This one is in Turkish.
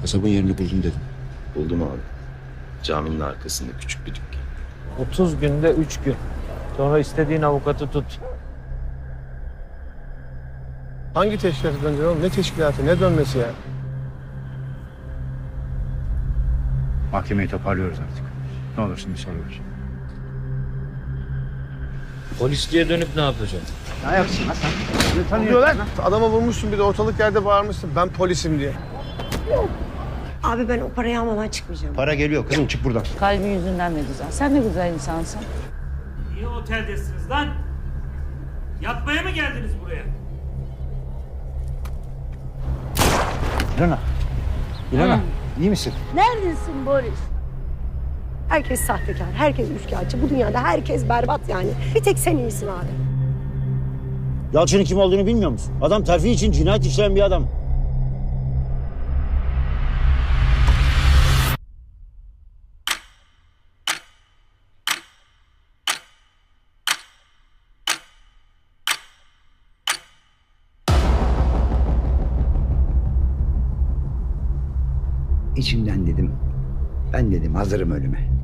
Kasabın yerini buldum dedim. Buldum abi. Caminin arkasında küçük bir dükkan. 30 günde 3 gün. Sonra istediğin avukatı tut. Hangi teşkilatı dönüyor oğlum? Ne teşkilatı? Ne dönmesi ya? Mahkemeyi toparlıyoruz artık. Ne olursun bir soru ver. Polisliğe dönüp ne yapacaksın? Ne ayaksın lan sen? Ne tanıyorsun lan. Adama vurmuşsun bir de ortalık yerde bağırmışsın. Ben polisim diye. Abi ben o parayı almadan çıkmayacağım. Para geliyor kızım çık buradan. Kalbi yüzünden de güzel. Sen de güzel insansın. Niye oteldesiniz lan? Yatmaya mı geldiniz buraya? İlana. İlana iyi misin? Neredesin Boris? Herkes sahtekar, herkes üçkağıtçı. Bu dünyada herkes berbat yani. Bir tek sen iyisin abi. Yalçın'ın kim olduğunu bilmiyor musun? Adam terfi için cinayet işleyen bir adam. İçimden dedim, ben dedim hazırım ölüme.